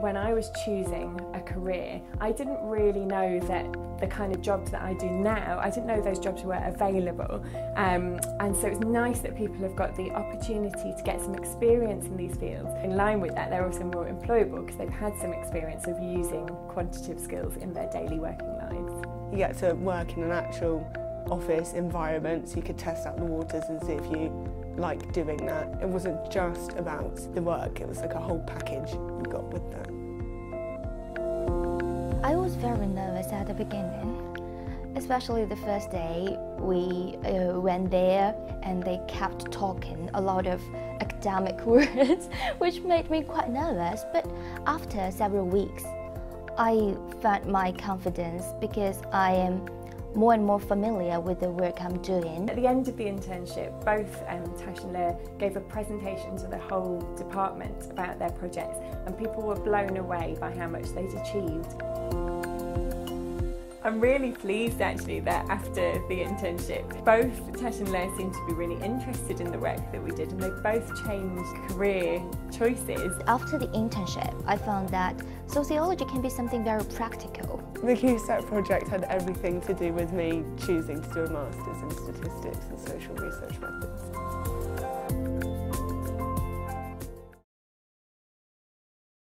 When I was choosing a career, I didn't really know that the kind of jobs that I do now, I didn't know those jobs were available. Um, and so it's nice that people have got the opportunity to get some experience in these fields. In line with that, they're also more employable because they've had some experience of using quantitative skills in their daily working lives. You get to work in an actual office environment so you could test out the waters and see if you like doing that. It wasn't just about the work, it was like a whole package you got with that. Beginning, especially the first day we uh, went there and they kept talking a lot of academic words, which made me quite nervous. But after several weeks, I found my confidence because I am more and more familiar with the work I'm doing. At the end of the internship, both um, Tash and Leah gave a presentation to the whole department about their projects and people were blown away by how much they'd achieved. I'm really pleased actually that after the internship, both Tash and Leah seemed to be really interested in the work that we did and they both changed career choices. After the internship, I found that sociology can be something very practical. The Q-Step project had everything to do with me choosing to do a Masters in Statistics and Social Research Methods.